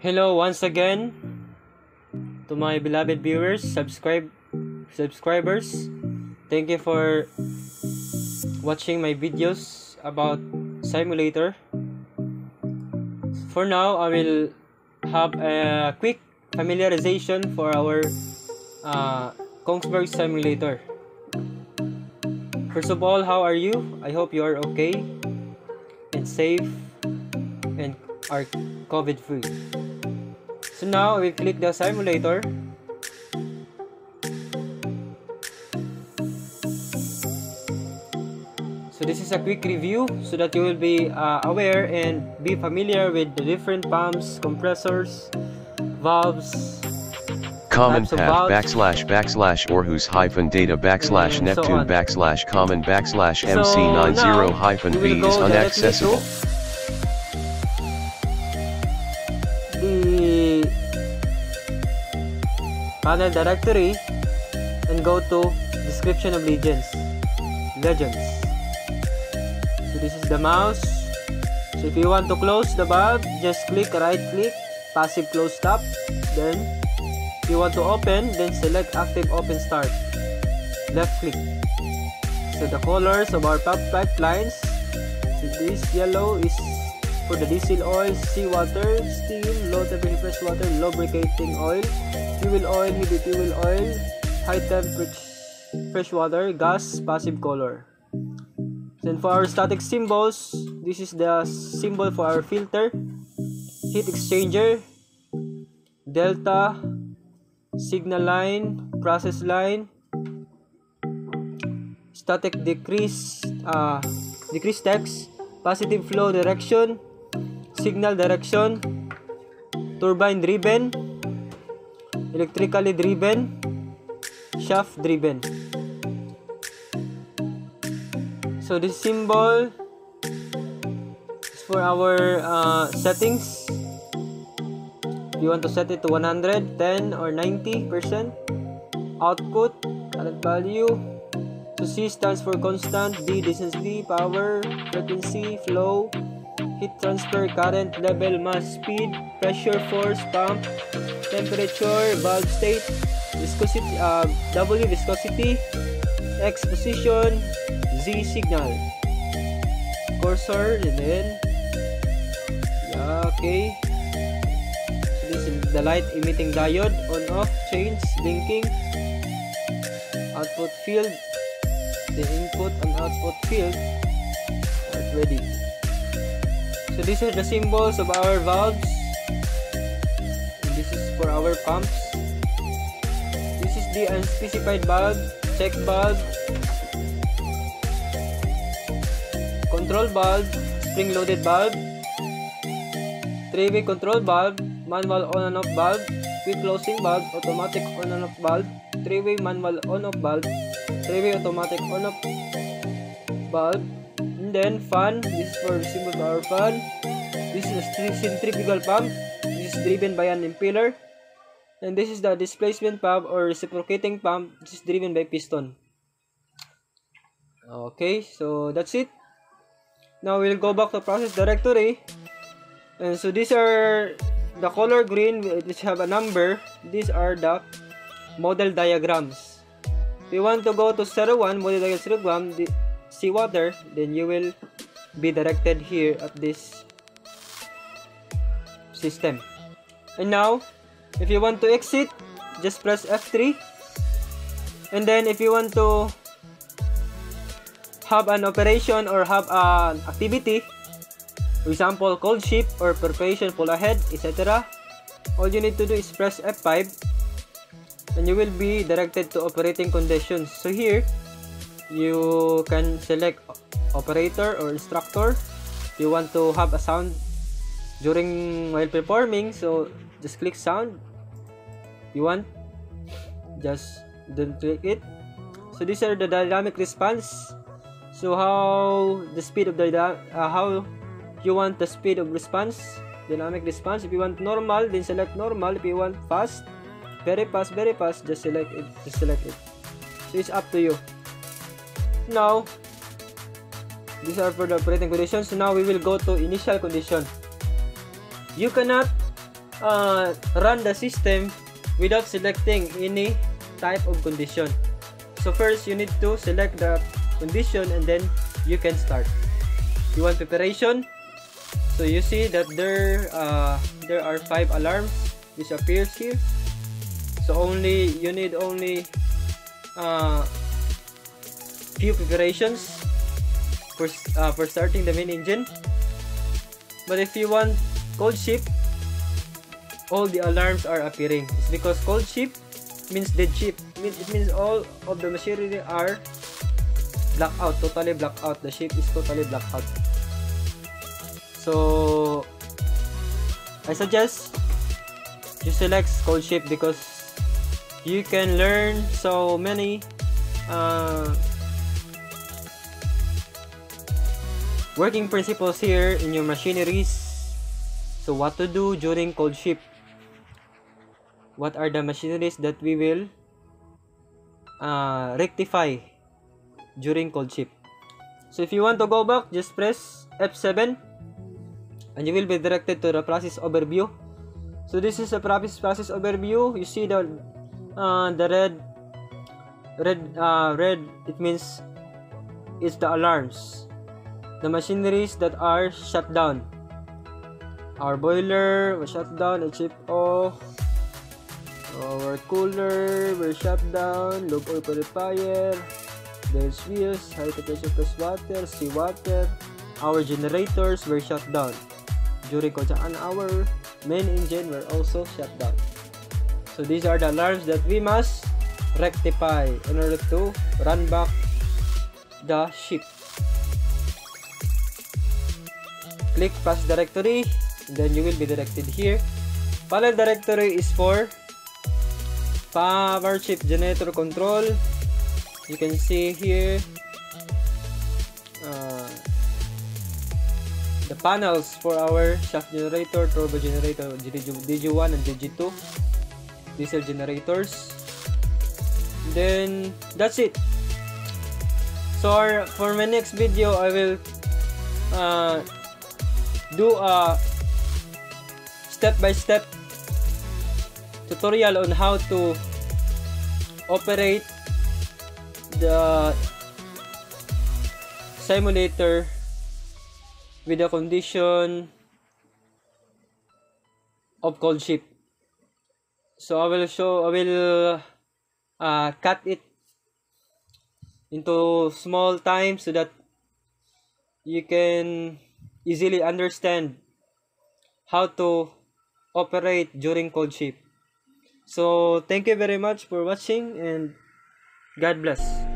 Hello once again to my beloved viewers, subscribe subscribers. Thank you for watching my videos about simulator. For now, I will have a quick familiarization for our uh, Kongsberg simulator. First of all, how are you? I hope you are okay and safe are COVID free. So now we click the simulator. So this is a quick review so that you will be uh, aware and be familiar with the different pumps, compressors, valves, Common path backslash backslash Orhus hyphen data backslash so Neptune on. backslash common backslash So MC90 now, hyphen we B is unaccessible. Panel directory and go to description of legends. Legends. So this is the mouse. So if you want to close the bulb just click right click passive close stop then if you want to open then select active open start. Left click. So the colors of our pipelines so this yellow is for the diesel oil, seawater, steam, low temperature fresh water, lubricating oil, fuel oil, heavy fuel oil, high temperature fresh water, gas, passive color. Then for our static symbols, this is the symbol for our filter, heat exchanger, delta, signal line, process line, static decrease, uh, decrease text, positive flow direction, signal direction, turbine driven, electrically driven, shaft driven. So this symbol is for our uh, settings. You want to set it to 100, 10 or 90%. Output, current value. So C stands for constant, D distance power, frequency, flow, heat transfer, current level, mass, speed, pressure, force, pump, temperature, valve state, viscosity, uh, W viscosity, X position, Z signal, cursor, and then, yeah, okay. So this is the light emitting diode, on off, change, blinking, output field, the input and output field are ready. So these are the symbols of our valves. And this is for our pumps. This is the unspecified valve, check valve, control valve, spring loaded valve, three-way control valve, manual on and off valve, quick closing valve, automatic on and off valve, three-way manual on off valve, three-way automatic on off valve, and then fan, this is for of our fan, this is a centrifugal pump, this is driven by an impeller, and this is the displacement pump or reciprocating pump, this is driven by piston. Okay, so that's it. Now we'll go back to process directory. And so these are the color green which have a number. These are the model diagrams. we want to go to 01 model diagram seawater, then you will be directed here at this system. And now, if you want to exit, just press F3. And then if you want to have an operation or have an activity, for example, cold ship or preparation pull ahead, etc. All you need to do is press F5 and you will be directed to operating conditions. So here, you can select operator or instructor. You want to have a sound during while performing, so just click sound. You want, just don't click it. So these are the dynamic response. So how the speed of the uh, how you want the speed of response, dynamic response. If you want normal, then select normal. If you want fast, very fast, very fast, just select it. Just select it. So it's up to you. Now, these are for the operating conditions. Now we will go to initial condition. You cannot uh, run the system without selecting any type of condition. So first, you need to select the condition and then you can start. You want preparation? So you see that there uh, there are five alarms which appears here. So only you need only uh, few preparations for uh, for starting the main engine. But if you want cold ship, all the alarms are appearing. It's because cold ship means dead ship. It means all of the machinery are black out, totally black out. The ship is totally black out. So I suggest you select cold ship because you can learn so many uh, working principles here in your machineries. So what to do during cold ship what are the machineries that we will uh, rectify during cold ship so if you want to go back just press F7 and you will be directed to the process overview. So this is the process process overview. You see the uh, the red red uh, red it means it's the alarms the machineries that are shut down. Our boiler was shut down and chip off. Our cooler were shut down. Lube oil purifier. There's wheels high temperature plus water seawater our generators were shut down. During cold and our main engine were also shut down. So these are the alarms that we must rectify in order to run back the ship. Click process directory, then you will be directed here. Panel directory is for power chip generator control. You can see here uh, the panels for our shaft generator, turbo generator, DG1 and DG2 diesel generators then that's it so our, for my next video I will uh, do a step-by-step tutorial on how to operate the simulator with the condition of cold ship. So I will show I will uh, cut it into small time so that you can easily understand how to operate during cold ship so thank you very much for watching and God bless